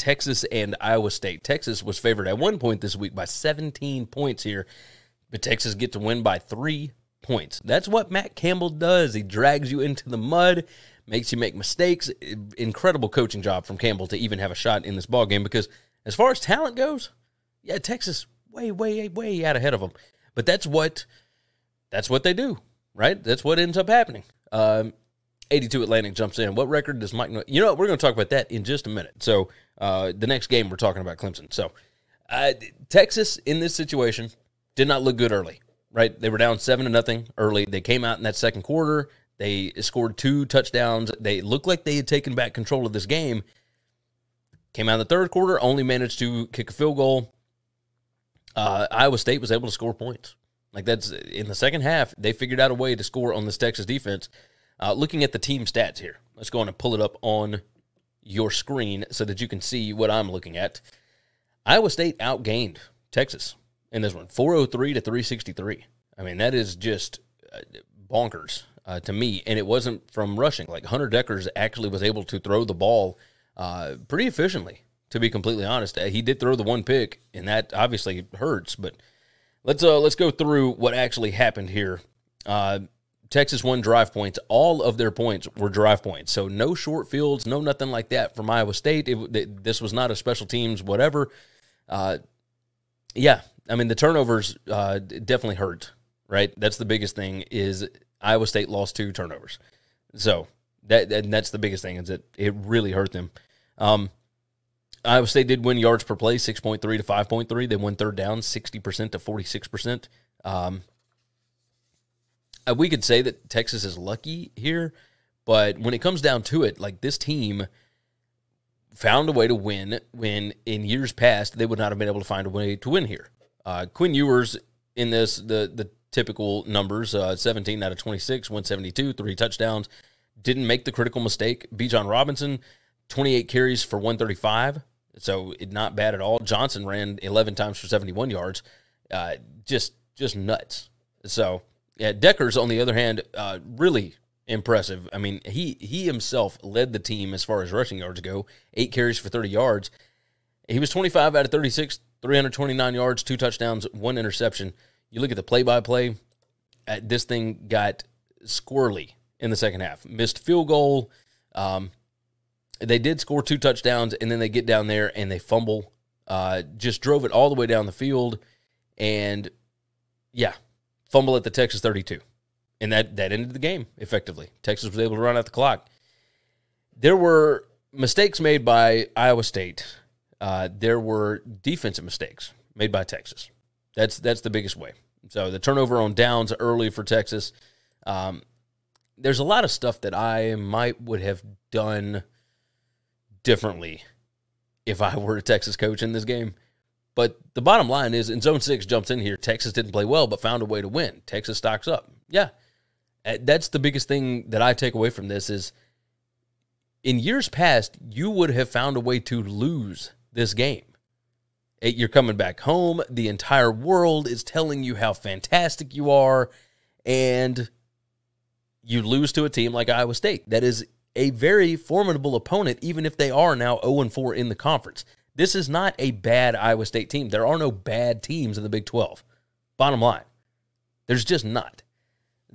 Texas and Iowa State. Texas was favored at one point this week by 17 points here, but Texas get to win by three points. That's what Matt Campbell does. He drags you into the mud, makes you make mistakes. Incredible coaching job from Campbell to even have a shot in this ball game because as far as talent goes, yeah, Texas way, way, way out ahead of them. But that's what that's what they do, right? That's what ends up happening. Um, 82 Atlantic jumps in. What record does Mike know? You know what? We're going to talk about that in just a minute. So, uh, the next game, we're talking about Clemson. So, uh, Texas in this situation did not look good early, right? They were down seven to nothing early. They came out in that second quarter. They scored two touchdowns. They looked like they had taken back control of this game. Came out in the third quarter, only managed to kick a field goal. Uh, Iowa State was able to score points. Like that's in the second half, they figured out a way to score on this Texas defense. Uh, looking at the team stats here, let's go on and pull it up on your screen so that you can see what I'm looking at. Iowa State outgained Texas in this one, 403 to 363. I mean, that is just uh, bonkers uh, to me. And it wasn't from rushing. Like Hunter Dekkers actually was able to throw the ball uh, pretty efficiently, to be completely honest. Uh, he did throw the one pick, and that obviously hurts. But let's uh, let's go through what actually happened here. Texas won drive points. All of their points were drive points. So no short fields, no nothing like that from Iowa State. It, this was not a special teams, whatever. Uh, yeah, I mean the turnovers uh, definitely hurt. Right, that's the biggest thing. Is Iowa State lost two turnovers, so that and that's the biggest thing is that it really hurt them. Um, Iowa State did win yards per play, six point three to five point three. They won third down, sixty percent to forty six percent. Uh, we could say that Texas is lucky here, but when it comes down to it, like this team found a way to win when in years past they would not have been able to find a way to win here. Uh, Quinn Ewers in this the the typical numbers: uh, 17 out of 26, 172, three touchdowns. Didn't make the critical mistake. Bijan Robinson, 28 carries for 135, so not bad at all. Johnson ran 11 times for 71 yards. Uh, just just nuts. So yeah, Dekkers, on the other hand, uh, really impressive. I mean, he he himself led the team as far as rushing yards go, eight carries for 30 yards. He was 25 out of 36, 329 yards, two touchdowns, one interception. You look at the play by play, this thing got squirrely in the second half. Missed field goal. Um, they did score two touchdowns, and then they get down there and they fumble. Uh, just drove it all the way down the field, and yeah, fumble at the Texas 32. And that, that ended the game effectively. Texas was able to run out the clock. There were mistakes made by Iowa State. Uh, there were defensive mistakes made by Texas. That's that's the biggest way. So the turnover on downs early for Texas. Um, there's a lot of stuff that I might would have done differently if I were a Texas coach in this game. But the bottom line is, in zone six jumps in here. Texas didn't play well, but found a way to win. Texas stocks up. Yeah, uh, that's the biggest thing that I take away from this is, in years past, you would have found a way to lose this game. You're coming back home. The entire world is telling you how fantastic you are, and you lose to a team like Iowa State. That is a very formidable opponent, even if they are now 0 4 in the conference. This is not a bad Iowa State team. There are no bad teams in the Big 12. Bottom line, there's just not.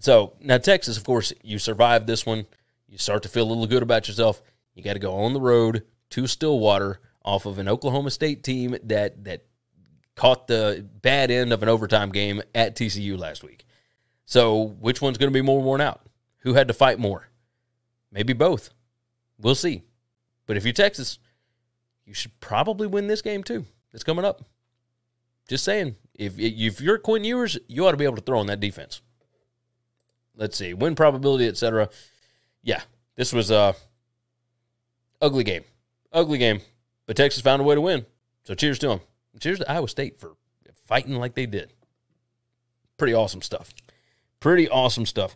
So now, Texas, of course, you survive this one. You start to feel a little good about yourself. You got to go on the road to Stillwater off of an Oklahoma State team that that caught the bad end of an overtime game at TCU last week. So, which one's going to be more worn out? Who had to fight more? Maybe both. We'll see. But if you're Texas, you should probably win this game too. It's coming up. Just saying, if if you're Quinn Ewers, you ought to be able to throw on that defense. Let's see, win probability, etc. Yeah, this was a ugly game, ugly game, but Texas found a way to win. So cheers to them. Cheers to Iowa State for fighting like they did. Pretty awesome stuff. Pretty awesome stuff.